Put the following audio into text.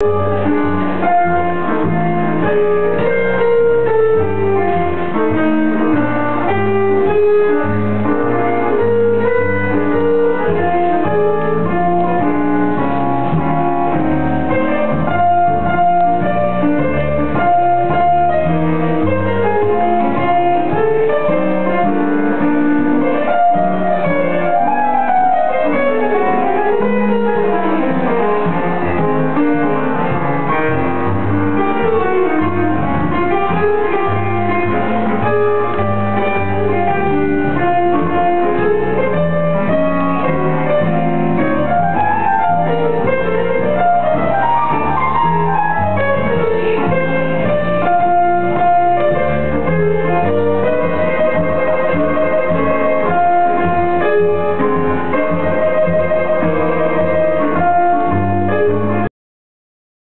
you.